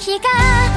日が